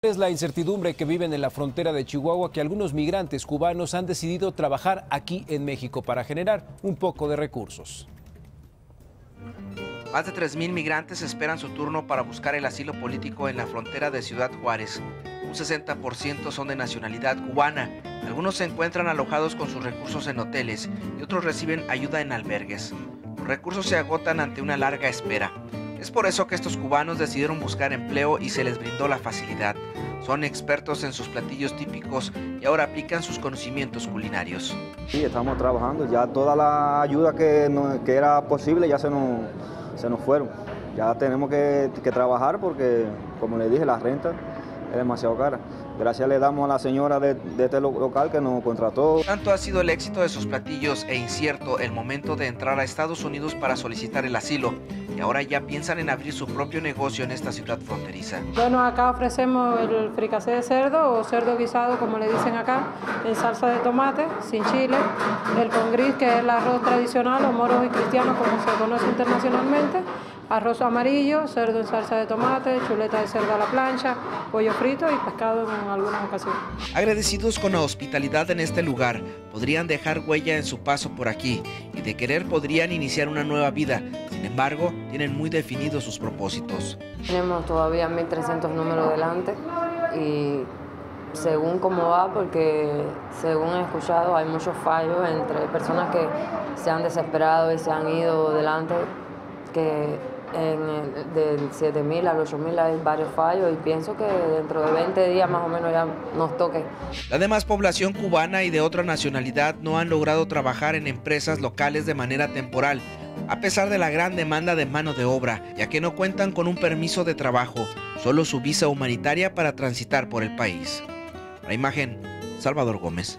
Es la incertidumbre que viven en la frontera de Chihuahua que algunos migrantes cubanos han decidido trabajar aquí en México para generar un poco de recursos. Más de 3.000 migrantes esperan su turno para buscar el asilo político en la frontera de Ciudad Juárez. Un 60% son de nacionalidad cubana. Algunos se encuentran alojados con sus recursos en hoteles y otros reciben ayuda en albergues. Los recursos se agotan ante una larga espera. Es por eso que estos cubanos decidieron buscar empleo y se les brindó la facilidad. Son expertos en sus platillos típicos y ahora aplican sus conocimientos culinarios. Sí, estamos trabajando, ya toda la ayuda que, era posible ya se nos, se nos fueron. Ya tenemos que, trabajar porque, como le dije, la renta es demasiado cara. Gracias le damos a la señora de, de, este local que nos contrató. Tanto ha sido el éxito de sus platillos e incierto el momento de entrar a Estados Unidos para solicitar el asilo. Y ahora ya piensan en abrir su propio negocio en esta ciudad fronteriza. Bueno, acá ofrecemos el fricasé de cerdo o cerdo guisado, como le dicen acá, en salsa de tomate, sin chile, el con gris, que es el arroz tradicional o moros y cristianos, como se conoce internacionalmente, arroz amarillo, cerdo en salsa de tomate, chuleta de cerdo a la plancha, pollo frito y pescado en algunas ocasiones. Agradecidos con la hospitalidad en este lugar, podrían dejar huella en su paso por aquí y de querer podrían iniciar una nueva vida. Sin embargo, tienen muy definidos sus propósitos. Tenemos todavía 1.300 números delante y según cómo va, porque según he escuchado hay muchos fallos entre personas que se han desesperado y se han ido delante, que en el, del 7.000 al 8.000 hay varios fallos y pienso que dentro de 20 días más o menos ya nos toque. La demás población cubana y de otra nacionalidad no han logrado trabajar en empresas locales de manera temporal, a pesar de la gran demanda de mano de obra, ya que no cuentan con un permiso de trabajo, solo su visa humanitaria para transitar por el país. La imagen, Salvador Gómez.